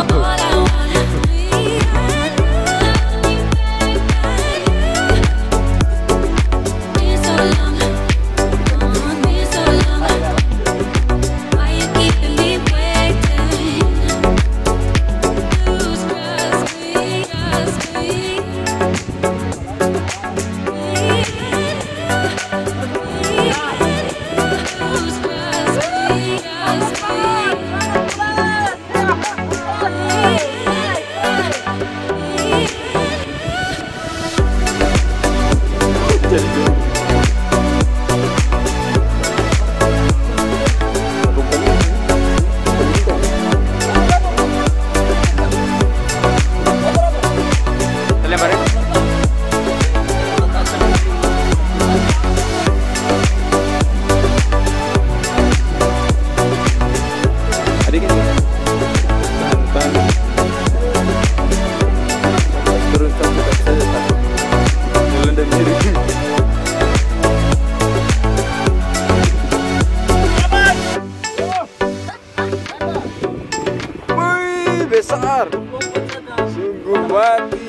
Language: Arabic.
my boy. Sungguh mati